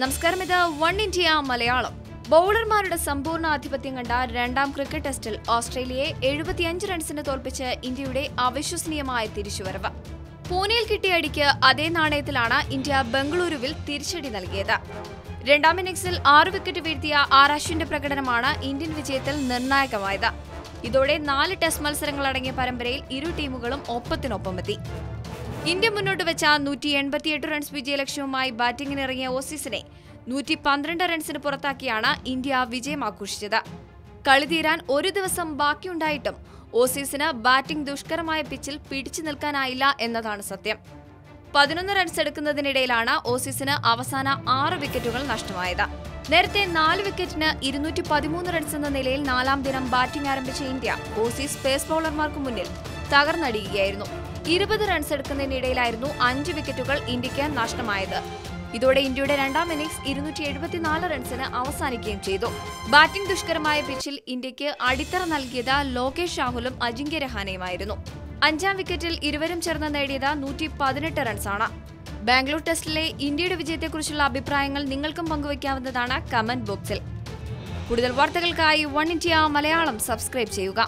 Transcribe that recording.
നമസ്കാരം. ഇത് one India Malayalam. ബൗളർമാരുടെ സമ്പൂർണ ആധിപത്യം കണ്ട രണ്ടാം ക്രിക്കറ്റ് ടെസ്റ്റിൽ ഓസ്ട്രേലിയയെ എഴുപത്തിയഞ്ച് റൺസിന് തോൽപ്പിച്ച് ഇന്ത്യയുടെ അവിശ്വസനീയമായ തിരിച്ചുവരവ്. പൂനെയിൽ കിട്ടിയ അടിക്ക് അതേ നാണയത്തിലാണ് ഇന്ത്യ ബംഗളൂരുവിൽ തിരിച്ചടി നൽകിയത്. രണ്ടാം ഇന്നിംഗ്സിൽ ആറ് വിക്കറ്റ് വീഴ്ത്തിയ അശ്വിന്റെ പ്രകടനമാണ് ഇന്ത്യൻ വിജയത്തിൽ നിർണായകമായത്. ഇതോടെ നാല് ടെസ്റ്റ് മത്സരങ്ങളടങ്ങിയ പരമ്പരയിൽ ഇരു ടീമുകളും ഒപ്പത്തിനൊപ്പമെത്തി. ഇന്ത്യ മുന്നോട്ട് വെച്ച നൂറ്റി എൺപത്തിയെട്ട് റൺസ് വിജയലക്ഷ്യവുമായി ബാറ്റിംഗിനിറങ്ങിയ ഓസീസിനെ നൂറ്റി പന്ത്രണ്ട് റൺസിന് പുറത്താക്കിയാണ് ഇന്ത്യ വിജയം ആഘോഷിച്ചത് കളി തീരാൻ ഒരു ദിവസം ബാക്കിയുണ്ടായിട്ടും ഓസീസിന് ബാറ്റിംഗ് ദുഷ്കരമായ പിച്ചിൽ പിടിച്ചു നിൽക്കാനായില്ല എന്നതാണ് സത്യം. പതിനൊന്ന് റൺസ് എടുക്കുന്നതിനിടയിലാണ് ഓസീസിന് അവസാന ആറ് വിക്കറ്റുകൾ നഷ്ടമായത്. നേരത്തെ നാല് വിക്കറ്റിന് ഇരുന്നൂറ്റി പതിമൂന്ന് റൺസ് എന്ന നിലയിൽ നാലാം ദിനം ബാറ്റിംഗ് ആരംഭിച്ച ഇന്ത്യ ഓസീസ് പേസ് ബൌളർമാർക്ക് മുന്നിൽ തകർന്നടിയുകയായിരുന്നു. ഇരുപത് റൺസ് എടുക്കുന്നതിനിടയിലായിരുന്നു അഞ്ച് വിക്കറ്റുകൾ ഇന്ത്യയ്ക്ക് നഷ്ടമായത്. ഇതോടെ ഇന്ത്യയുടെ രണ്ടാം ഇന്നിംഗ്സ് ഇരുന്നൂറ്റി എഴുപത്തിനാല് റൺസിന് അവസാനിക്കുകയും ചെയ്തു. ബാറ്റിംഗ് ദുഷ്കരമായ പിച്ചിൽ ഇന്ത്യയ്ക്ക് അടിത്തറ നൽകിയത് ലോകേഷ് രാഹുലും അജിങ്ക്യ രഹാനയുമായിരുന്നു. അഞ്ചാം വിക്കറ്റിൽ ഇരുവരും ചേർന്ന് നേടിയത് നൂറ്റി പതിനെട്ട് റൺസാണ് ബാംഗ്ലൂർ ടെസ്റ്റിലെ ഇന്ത്യയുടെ വിജയത്തെക്കുറിച്ചുള്ള അഭിപ്രായങ്ങൾ നിങ്ങൾക്കും പങ്കുവയ്ക്കാവുന്നതാണ് കമന്റ് ബോക്സിൽ. കൂടുതൽ വാർത്തകൾക്കായി വൺ ഇന്ത്യ മലയാളം സബ്സ്ക്രൈബ് ചെയ്യുക.